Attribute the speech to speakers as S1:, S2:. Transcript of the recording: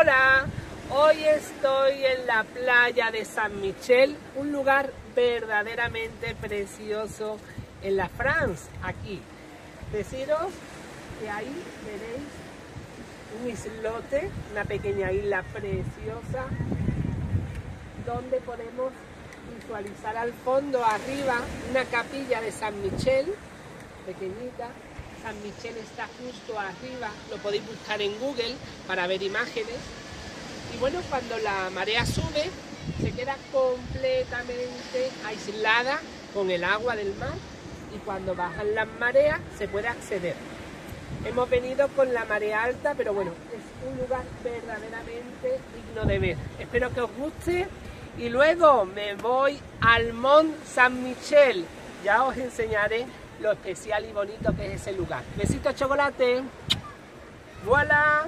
S1: Hola, hoy estoy en la playa de San Michel, un lugar verdaderamente precioso en la France, aquí. Deciros que ahí veréis un islote, una pequeña isla preciosa, donde podemos visualizar al fondo arriba una capilla de San Michel, pequeñita, San Michel está justo arriba, lo podéis buscar en Google para ver imágenes. Y bueno, cuando la marea sube, se queda completamente aislada con el agua del mar y cuando bajan las mareas se puede acceder. Hemos venido con la marea alta, pero bueno, es un lugar verdaderamente digno de ver. Espero que os guste y luego me voy al Mont San Michel. Ya os enseñaré lo especial y bonito que es ese lugar. Besitos chocolate. ¡Voilà!